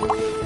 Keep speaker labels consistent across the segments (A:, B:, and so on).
A: Three,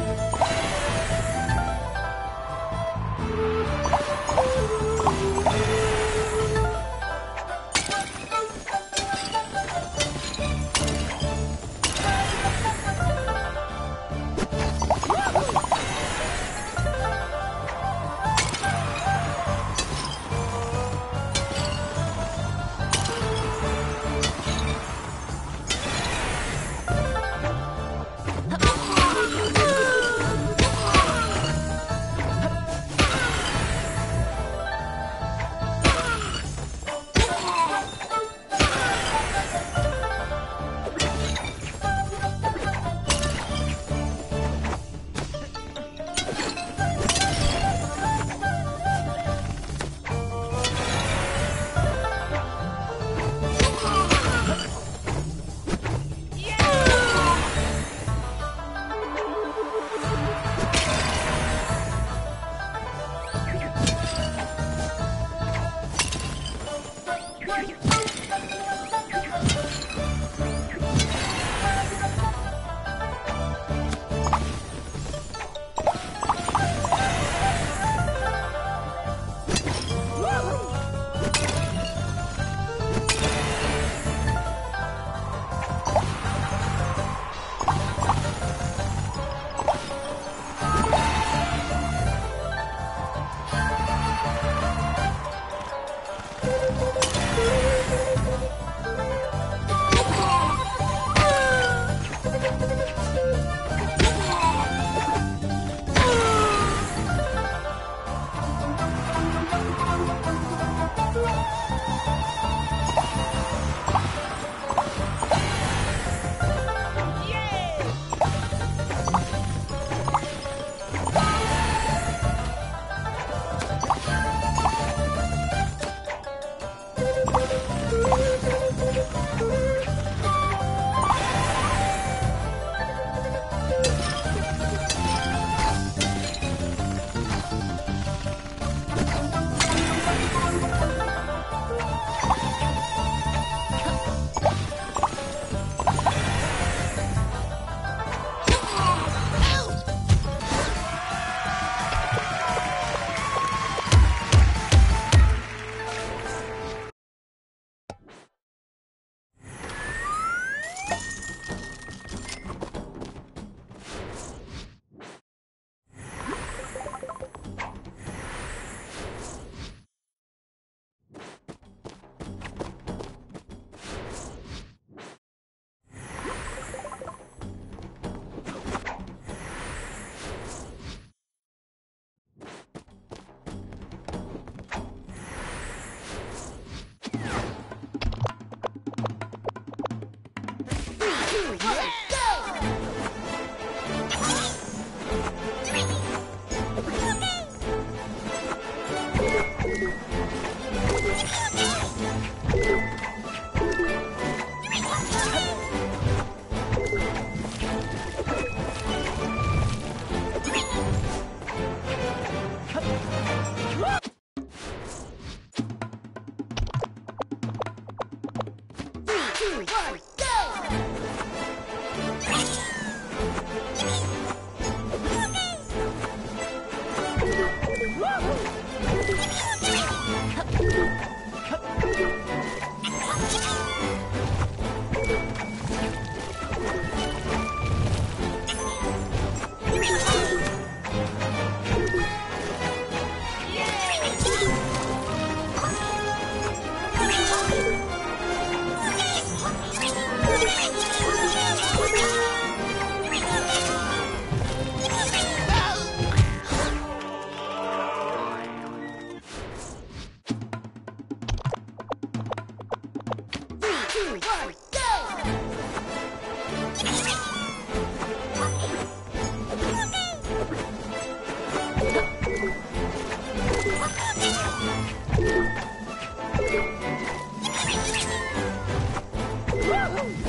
A: Woo!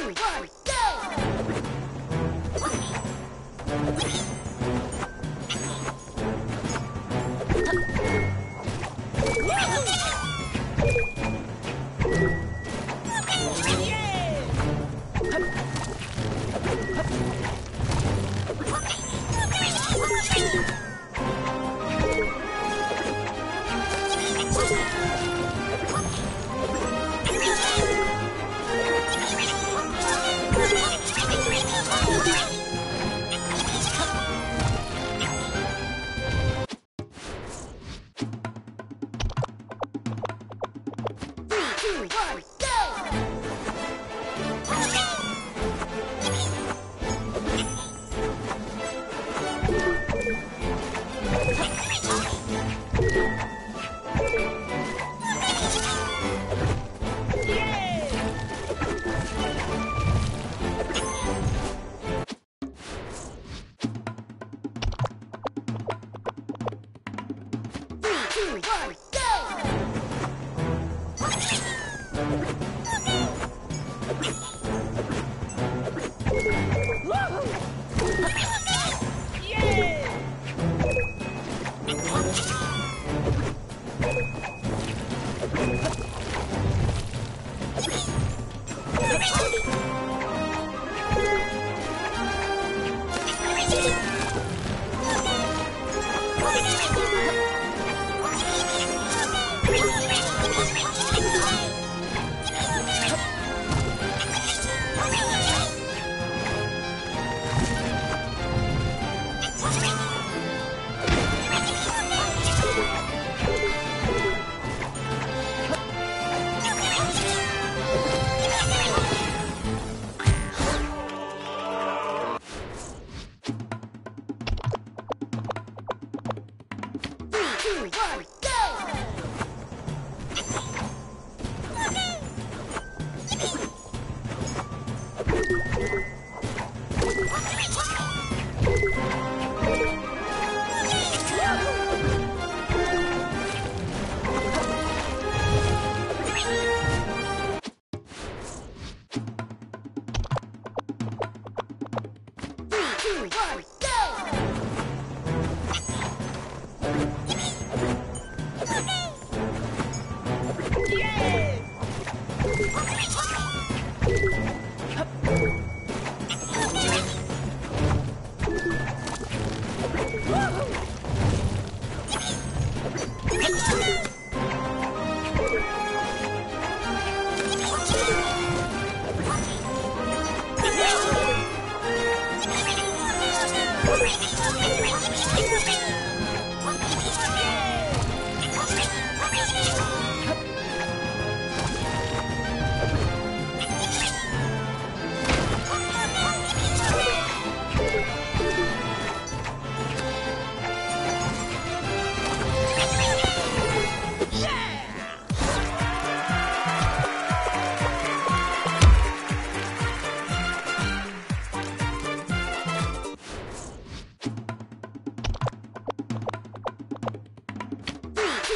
A: Two, one, go!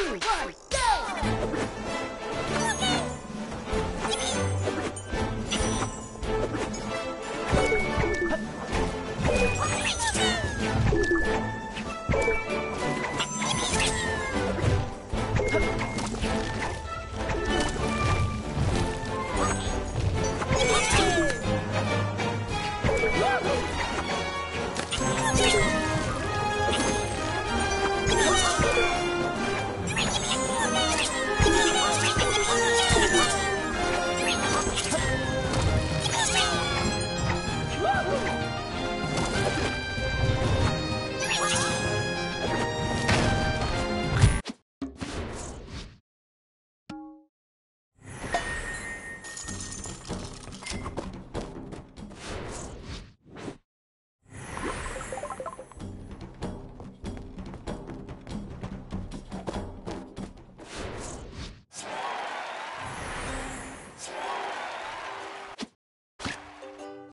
A: Two,